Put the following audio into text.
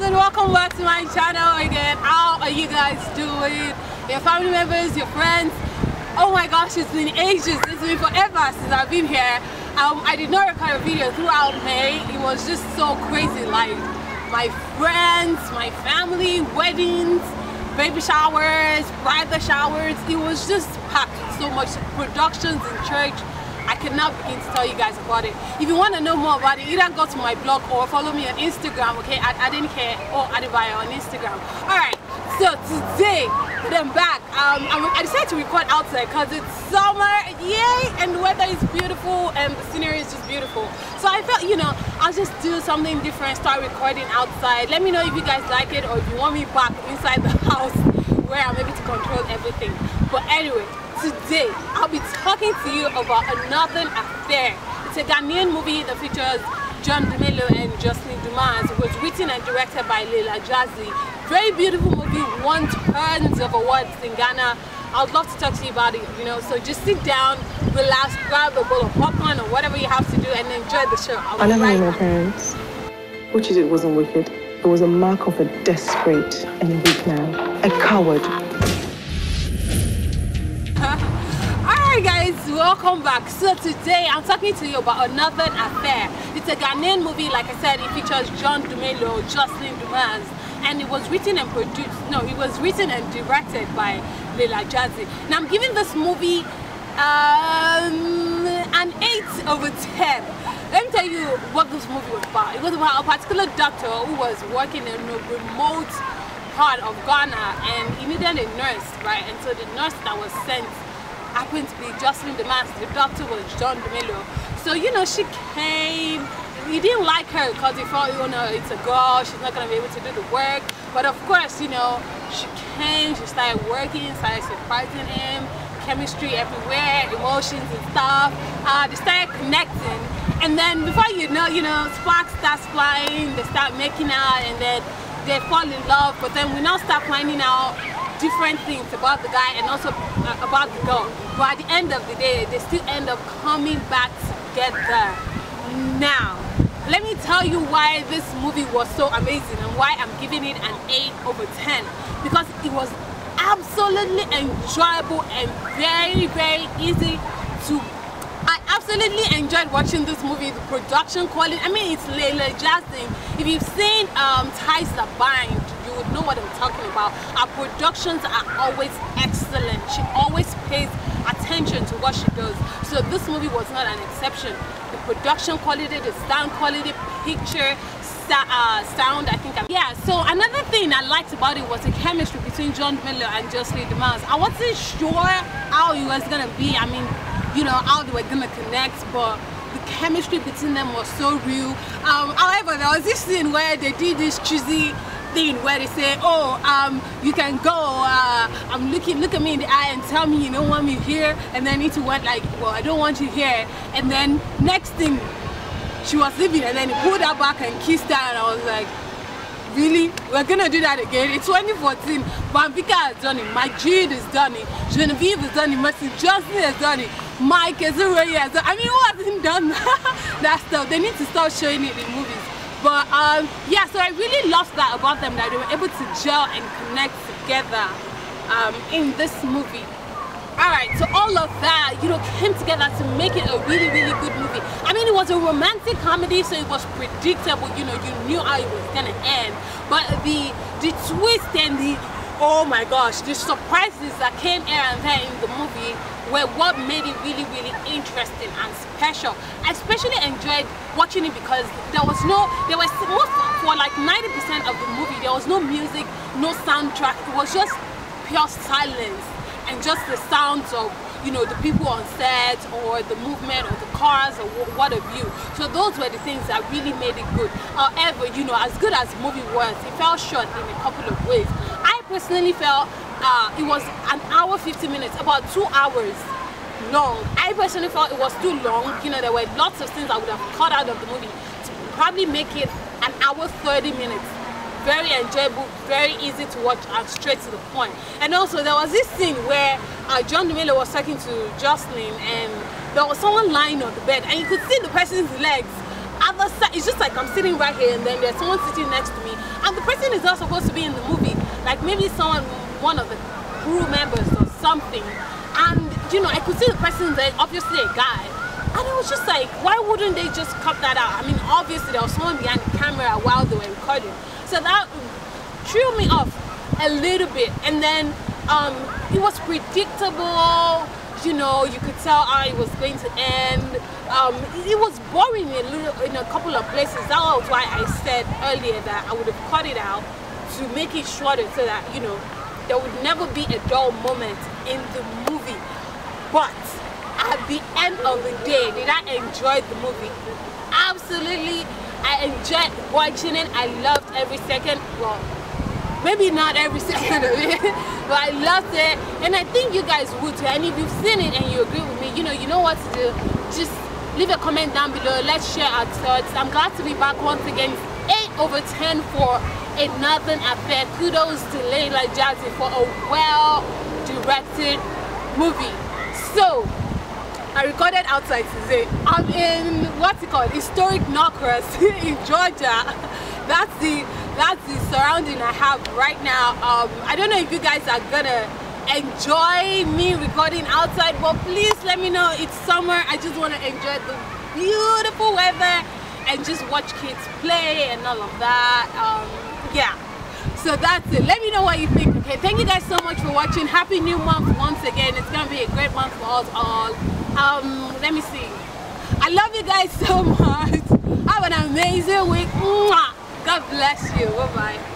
and welcome back to my channel again. How are you guys doing? Your family members, your friends? Oh my gosh, it's been ages. It's been forever since I've been here. Um, I did not record a video throughout May. It was just so crazy. Like my friends, my family, weddings, baby showers, bridal showers. It was just packed. So much productions in church I cannot begin to tell you guys about it. If you want to know more about it, either go to my blog or follow me on Instagram, okay, at Adenike O Adebayo on Instagram. Alright, so today, I'm back. Um, I decided to record outside because it's summer, yay, and the weather is beautiful and the scenery is just beautiful. So I felt, you know, I'll just do something different, start recording outside. Let me know if you guys like it or if you want me back inside the house where I'm able to control everything. But anyway, today I'll be talking to you about a Northern Affair. It's a Ghanaian movie that features John Dumelo and Jocelyn Dumas. It was written and directed by Leila Djansi. Very beautiful movie, won tons of awards in Ghana. I'd love to talk to you about it, you know. So just sit down, relax, grab a bowl of popcorn or whatever you have to do and enjoy the show. I'll I never right knew my parents. What you did wasn't wicked. It was a mark of a desperate and weak man. A coward guys welcome back. So today i'm talking to you about a Northern Affair. It's a ghanaian movie like i said it features john dumelo jocelyn dumas and it was written and produced no it was written and directed by leila djansi. Now i'm giving this movie um, an 8 over 10 let me tell you what this movie was about. It was about a particular doctor who was working in a remote part of ghana and he needed a nurse right? And so the nurse that was sent happened to be Jocelyn Dumas. The doctor was John Dumelo. So, you know, she came. He didn't like her because he thought, you know, it's a girl, she's not going to be able to do the work. But of course, you know, she came, she started working, started surprising him, chemistry everywhere, emotions and stuff. Uh, they started connecting. And then before you know, you know, sparks starts flying, they start making out, and then they fall in love. But then we now start finding out different things about the guy and also uh, about the girl. But at the end of the day, they still end up coming back together. Now, let me tell you why this movie was so amazing and why I'm giving it an 8 over 10. Because it was absolutely enjoyable and very, very easy to I absolutely enjoyed watching this movie. The production quality, I mean, it's Leila Djansi. If you've seen um, Ties That Bind, would know what I'm talking about. Our productions are always excellent. She always pays attention to what she does. So this movie was not an exception. The production quality, the sound quality, picture, uh, sound, I think. I'm, yeah, so another thing I liked about it was the chemistry between John Dumelo and Jocelyn Dumas. I wasn't sure how it was gonna be. I mean, you know, how they were gonna connect, but the chemistry between them was so real. Um, however, there was this scene where they did this cheesy thing where they say, oh, um, you can go, uh, I'm looking, look at me in the eye and tell me you don't want me here, and then it went like, well, I don't want you here, and then next thing, she was leaving, and then he pulled her back and kissed her, and I was like, really? We're gonna do that again? It's 2014, Bambika has done it, Jude has done it, Genevieve has done it, Mercy Johnson has done it, Mike Ezura has done it. I mean, who hasn't done that stuff? They need to start showing it in movies. But um, yeah, so I really loved that about them that they were able to gel and connect together um, in this movie. Alright, so all of that, you know, came together to make it a really, really good movie. I mean, it was a romantic comedy, so it was predictable, you know, you knew how it was gonna end. But the the twist and the oh my gosh, the surprises that came here and there in the movie were what made it really, really interesting and special. I especially enjoyed watching it because there was no, there was most, for like 90% of the movie, there was no music, no soundtrack. It was just pure silence and just the sounds of you know the people on set or the movement or the cars or what have you so those were the things that really made it good however you know as good as the movie was it fell short in a couple of ways personally felt uh, it was an hour 50 minutes about two hours long i personally felt it was too long you know there were lots of things i would have cut out of the movie to probably make it an hour 30 minutes very enjoyable very easy to watch and straight to the point. and also there was this scene where uh, john Dumelo was talking to jocelyn and there was someone lying on the bed and you could see the person's legs other side. It's just like I'm sitting right here, and then there's someone sitting next to me, and the person is not supposed to be in the movie. Like maybe someone, one of the crew members or something. And you know, I could see the person there, obviously a guy. And I was just like, why wouldn't they just cut that out? I mean, obviously there was someone behind the camera while they were recording. So that threw me off a little bit. And then um, it was predictable. You know, you could tell how it was going to end. Um, it was boring in a, little, in a couple of places. That was why I said earlier that I would have cut it out to make it shorter so that, you know, there would never be a dull moment in the movie. But at the end of the day, did I enjoy the movie? Absolutely. I enjoyed watching it. I loved every second. Well, maybe not every second of it, but I loved it. And I think you guys would too. And if you've seen it and you agree with me, you know, you know what to do. Just leave a comment down below. Let's share our thoughts. I'm glad to be back once again. 8 over 10 for a Northern Affair. Kudos to Leila Djansi for a well-directed movie. So, I recorded outside today. I'm in what's it called? Historic Norcross in Georgia. That's the that's the surrounding I have right now. Um, I don't know if you guys are gonna enjoy me recording outside, but please let me know. It's summer. I just want to enjoy the beautiful weather and just watch kids play and all of that. Um, yeah. So that's it. Let me know what you think. Okay. Thank you guys so much for watching. Happy new month once again. It's gonna be a great month for us all. Um, let me see. I love you guys so much. Have an amazing week. God bless you. Bye bye.